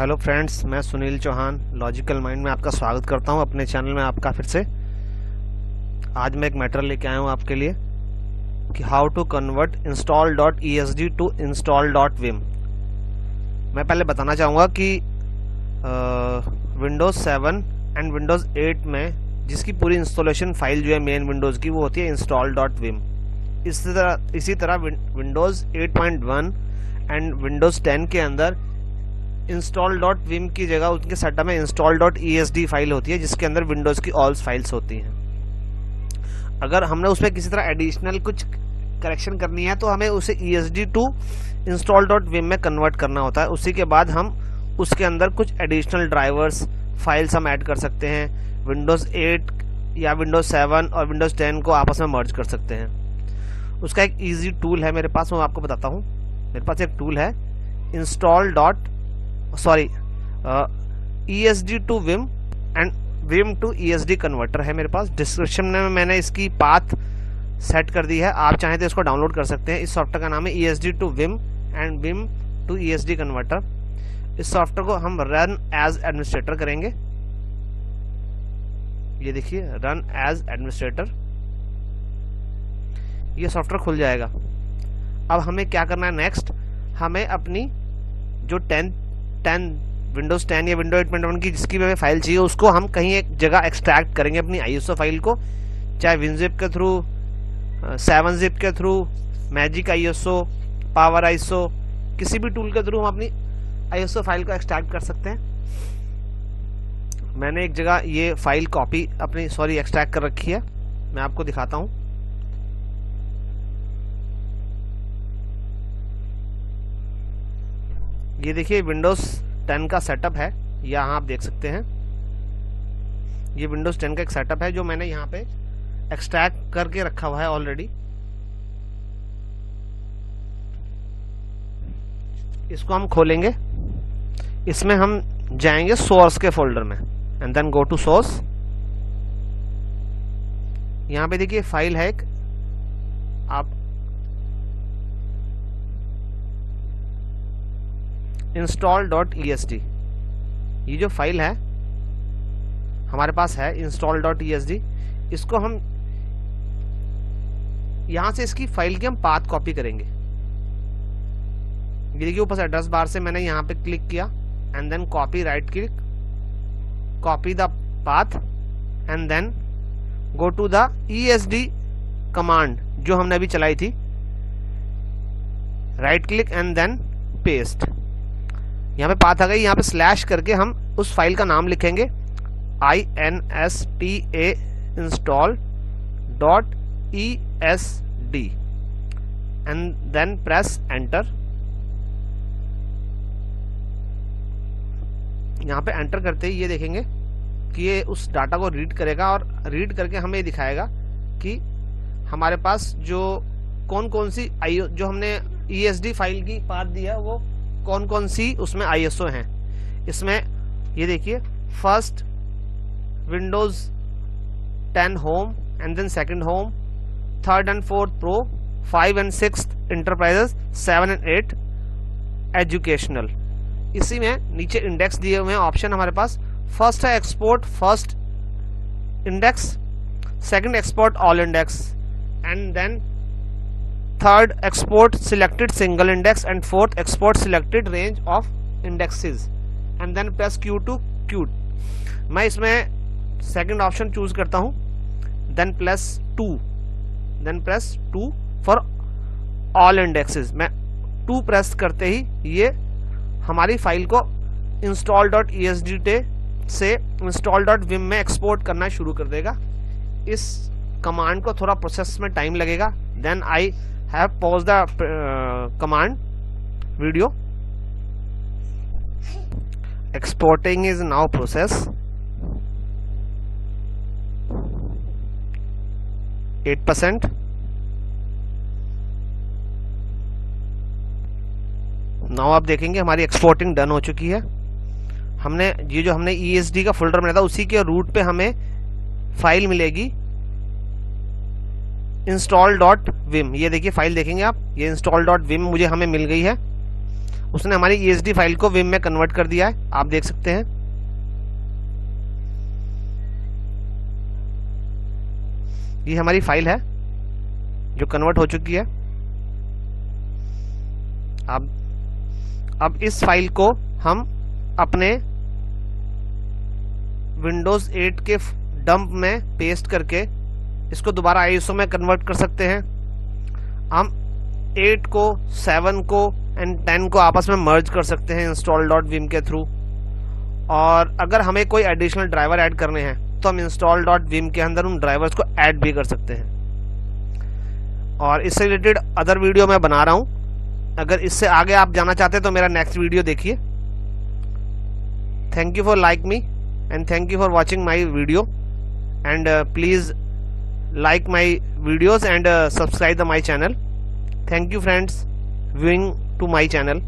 Hello friends, मैं Sunil Chauhan, logical mind में आपका स्वागत करता हूँ अपने चैनल में आपका फिर से। आज मैं एक मैटर लेके आया हूँ आपके लिए कि how to convert install dot E S D to install dot Vim मैं पहले बताना चाहूँगा कि Windows seven and Windows eight में जिसकी पूरी इंस्टॉलेशन फ़ाइल जो है मेन विंडोज़ की, वो होती है इंस्टॉल डॉट विम इसी तरह इसी तरह विंडोज़ 8.1 एंड विंडोज़ टेन के अंदर इंस्टॉल डॉट विम की जगह, उनके सेटअप में इंस्टॉल डॉट ई फ़ाइल होती है, जिसके अंदर विंडोज़ की ऑल फाइल्स होती हैं। अगर हमने उसमें किसी तरह एडिशनल कुछ करेक्शन करनी है तो हमें उसे E S D to install dot Vim में कन्वर्ट करना होता है। उसी के बाद हम उसके अंदर कुछ एडिशनल ड्राइवर्स फाइल्स हम ऐड कर सकते हैं। विंडोज़ 8 या विंडोज़ 7 और विंडोज़ 10 को आपस में मर्ज कर सकते हैं। उसका एक ईजी टूल है मेरे पास, मैं आपको बताता हूँ। मेरे पास एक टूल है install dot sorry E S D to Vim and Vim to E S D converter है मेरे पास। डिस्क्रिप्शन में मैंने इसकी पाथ सेट कर दी है। आप चाहें तो इसको डाउनलोड कर सकते हैं। इस सॉफ्टवेयर का नाम है ई S D to Vim and Vim to E S D converter इस सॉफ्टवेयर को हम रन एज एडमिनिस्ट्रेटर करेंगे। ये देखिए रन एज एडमिनिस्ट्रेटर ये सॉफ्टवेयर खुल जाएगा। अब हमें क्या करना है नेक्स्ट हमें अपनी जो टेन टेन विंडोज़ टेन या विंडो 8.1 की जिसकी हमें फ़ाइल चाहिए, उसको हम कहीं एक जगह एक्सट्रैक्ट करेंगे अपनी आईएसओ फ़ाइल को, चाहे विनजिप के थ्रू सेवन जिप के through magic ISO power ISO किसी भी टूल के थ्रू हम अपनी आईएसओ फ़ाइल को एक्सट्रैक्ट कर सकते हैं। मैंने एक जगह ये फ़ाइल कॉपी अपनी सॉरी एक्सट्रैक्ट कर रखी है। मैं आपको दिखाता हूँ। ये देखिए विंडोज़ 10 का सेटअप है। यहाँ आप देख सकते हैं। ये विंडोज़ 10 का एक सेटअप है जो मैंने यहाँ पे एक्सट्रैक्ट करके रखा हुआ है ऑलरेडी इसको हम खोलेंगे। इसमें हम जाएँगे सोर्स के फोल्डर में and then go to source यहाँ पे देखिए फ़ाइल है एक। आप install dot E S D ये जो फ़ाइल है, हमारे पास है install dot E S D इसको हम यहाँ से इसकी फ़ाइल की हम पाथ कॉपी करेंगे। देखिए ऊपर एड्रेस बार से मैंने यहाँ पे क्लिक किया and then copy right click copy the path and then go to the E S D command जो हमने अभी चलाई थी। Right click and then paste यहाँ पे पाथ आ गई, यहाँ पे स्लैश करके हम उस फ़ाइल का नाम लिखेंगे I N S T A install dot E S D and then press enter यहाँ पे एंटर करते ही ये देखेंगे कि ये उस डाटा को रीड करेगा और रीड करके हमें दिखाएगा कि हमारे पास जो कौन कौन सी आई जो हमने ई डी फ़ाइल की पाथ दिया वो कौन कौन सी उसमें आईएसओ हैं? इसमें, ये देखिए first Windows 10 home and then second home third and fourth pro five and six enterprises seven and eight educational इसी में नीचे इंडेक्स दिए हुए हैं ऑप्शन हमारे पास फ़र्स्ट है export first index second export all index and then third, export selected single index, and fourth, export selected range of indexes. And then press q to q. मैं इसमें सेकंड ऑप्शन चूज़ करता हूँ. Then plus two then press two for all indexes मैं two press करते ही ये हमारी file को install dot E S D टे से इंस्टॉल डॉट विम में एक्सपोर्ट करना शुरू कर देगा. इस कमांड को थोड़ा प्रोसेस में टाइम लगेगा. Then I have paused the uh, command video exporting is now process 8 percent now आप देखेंगे हमारी एक्सपोर्टिंग डन हो चुकी है हमने ये जो हमने ई e का फोल्डर बनाया था उसी के रूट पे हमें फ़ाइल मिलेगी इंस्टॉल डॉट विम ये देखिए फ़ाइल देखेंगे आप? ये इंस्टॉल डॉट विम मुझे हमें मिल गई है। उसने हमारी ESD फ़ाइल को विम में कन्वर्ट कर दिया है। आप देख सकते हैं। ये हमारी फ़ाइल है, जो कन्वर्ट हो चुकी है। अब अब इस फ़ाइल को हम अपने विंडोज़ 8 के डंप में पेस्ट करके इसको दोबारा आईएसओ में कन्वर्ट कर सकते हैं। हम 8 को सेवन को एंड टेन को आपस में मर्ज कर सकते हैं इंस्टॉल डॉट विम के थ्रू और अगर हमें कोई एडिशनल ड्राइवर ऐड करने हैं तो हम इंस्टॉल डॉट विम के अंदर उन ड्राइवर्स को ऐड भी कर सकते हैं। और इससे रिलेटेड अदर वीडियो मैं बना रहा हूँ। अगर इससे आगे आप जाना चाहते हैं तो मेरा नेक्स्ट वीडियो देखिए। Thank you for like me and thank you for watching my video and please like my videos and uh, subscribe to my channel. Thank you friends viewing to my channel